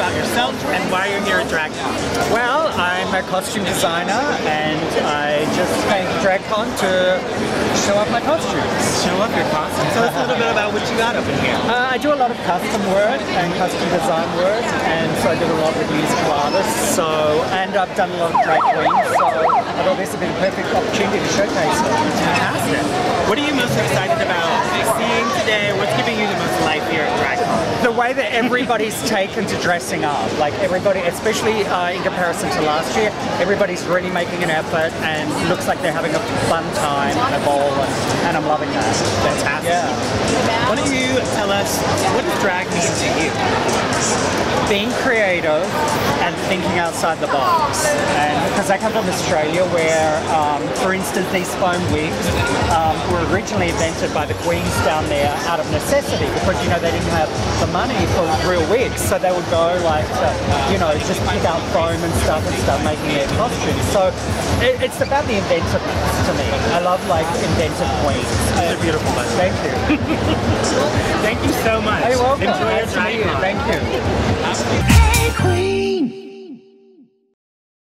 about yourself and why you're here at DragCon. Well, I'm a costume designer and I just came to DragCon to show off my costumes. Show off your costume. Tell us a little bit about what you got over here. Uh, I do a lot of custom work and custom design work, and so I did a lot with musical artists. So, and I've done a lot of drag queens. So, I thought this would be the perfect opportunity to showcase it. Fantastic. What are you most excited about way that everybody's taken to dressing up, like everybody, especially uh, in comparison to last year, everybody's really making an effort and looks like they're having a fun time and a ball, and, and I'm loving that. Fantastic. Yeah. Why don't you tell us what does drag mean to you? Being creative and thinking outside the box. And because I come from Australia, where, um, for instance, these foam wigs um, were originally invented by the queens down there out of necessity because you know they didn't have the money for real wigs, so they would go like, to, you know, just pick out foam and stuff and start making their costumes. So it, it's about the inventiveness to me. I love like inventive queens. They're beautiful. But Thank you. thank you so much. You're welcome. Enjoy your Nice meet